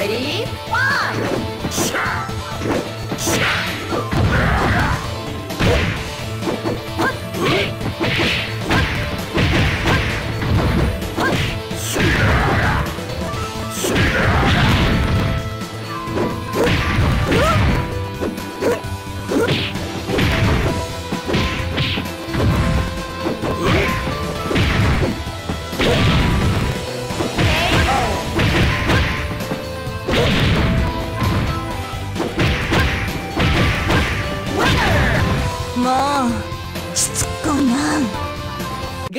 Ready? One!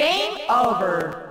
Game over.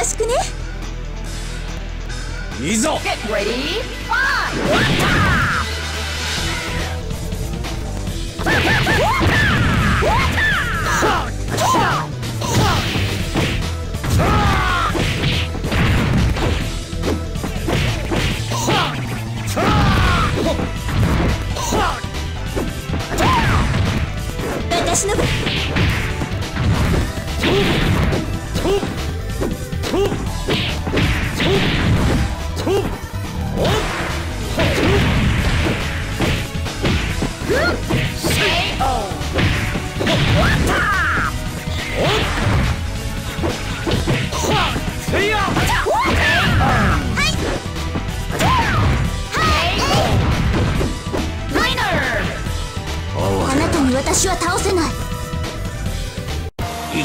よろしくねいいぞ Get ready, fight! 私の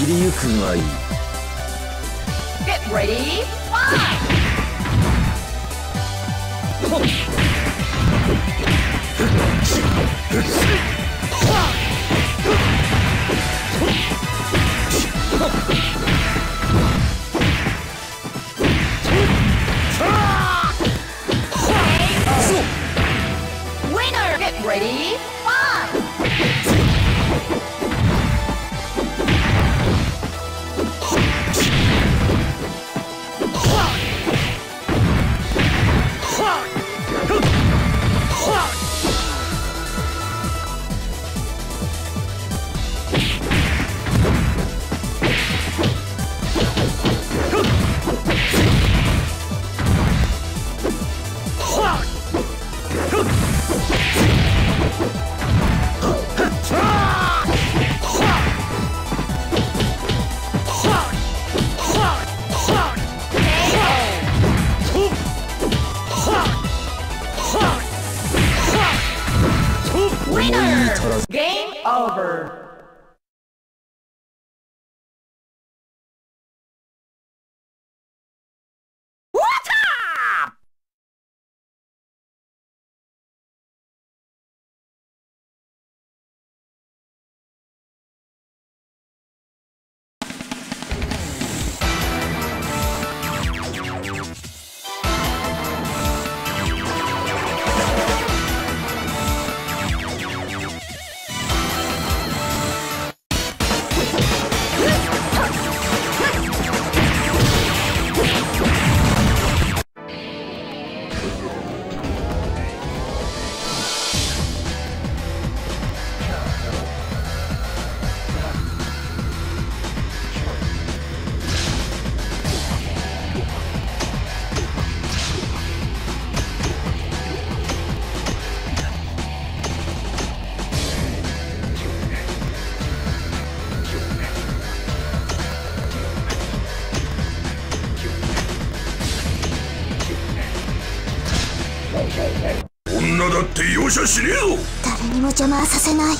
散りゆくがいい。Game over.「容赦しねえぞ誰にも邪魔はさせない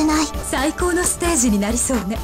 せない。最高のステージになりそうね。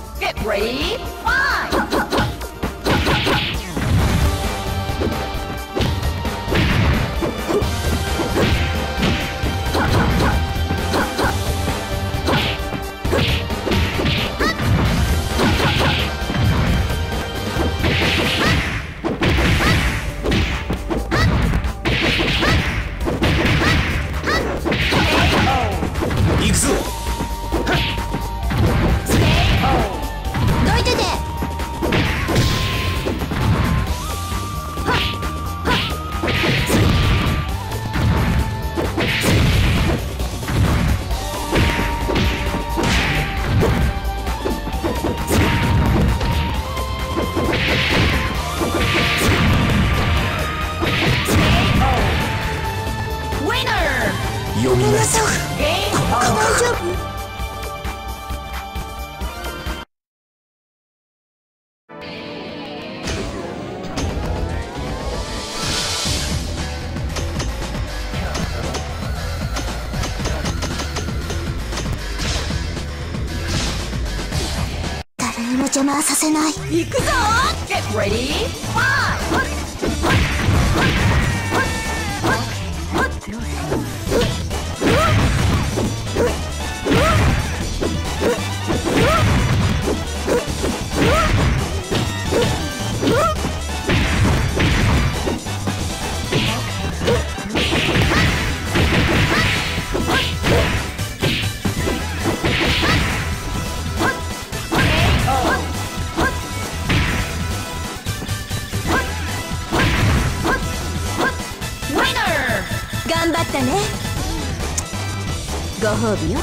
い。くぞ！ご褒美よ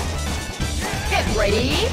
Get ready,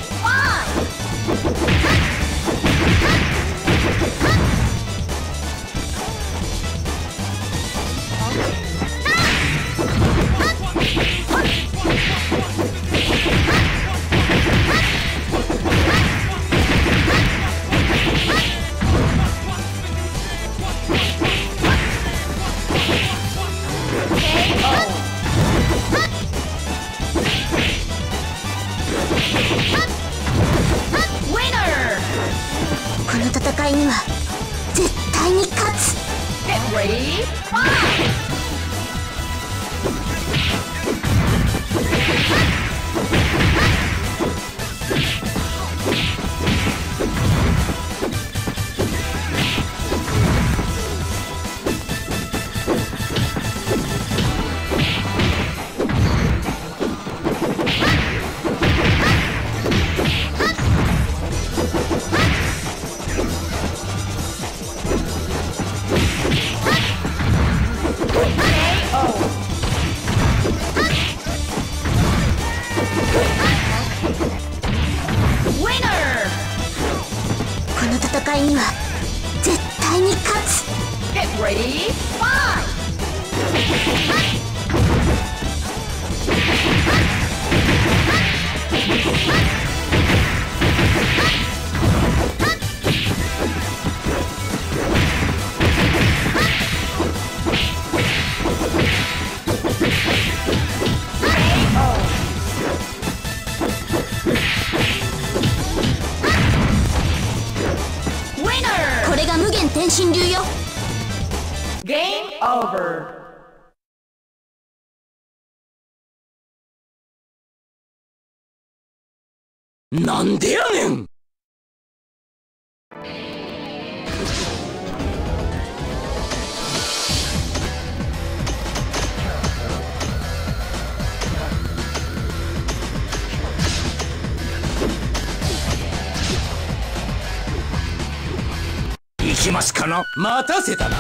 は絶対に勝つ。Game over. なんでやねんきますかな。待たせたな。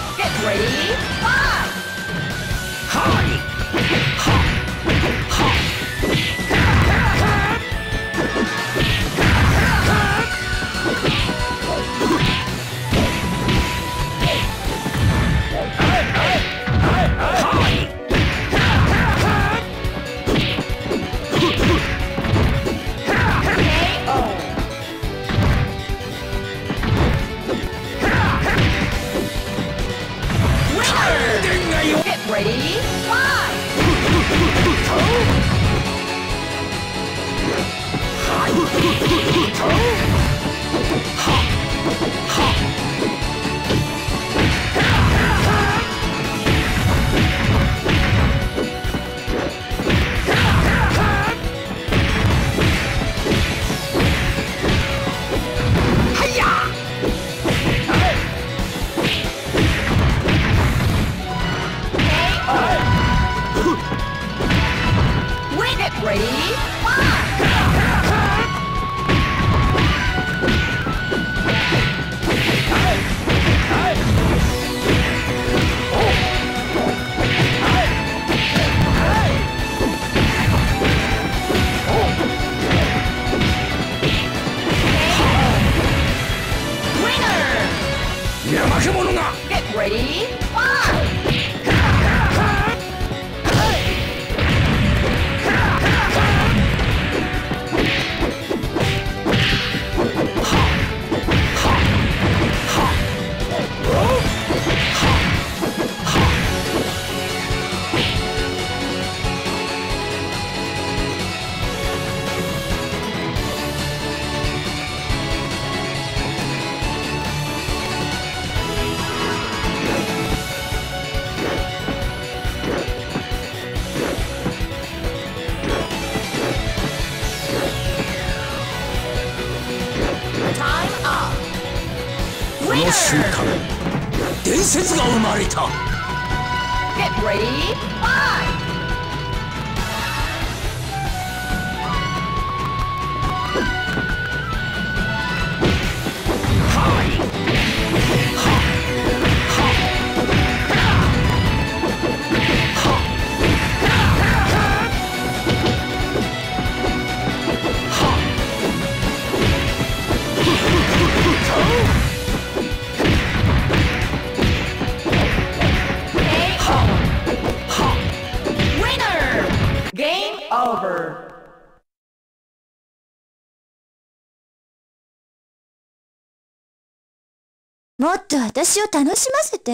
もっと私を楽しませて。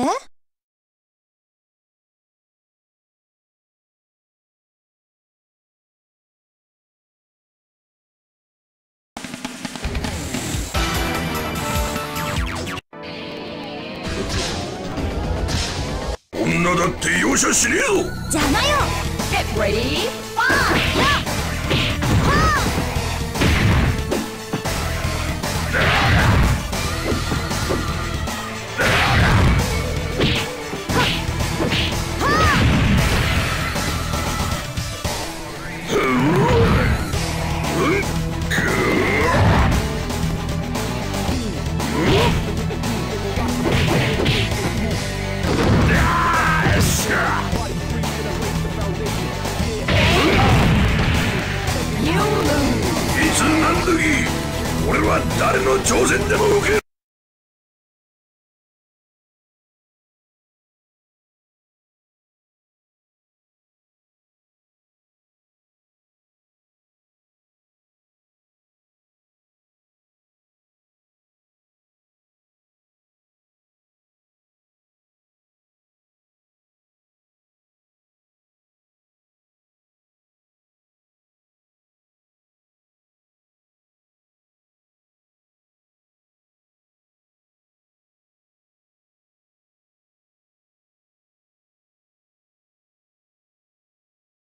女だって容赦しねえぞ邪魔よ Get ready, fire! の挑戦でも動ける。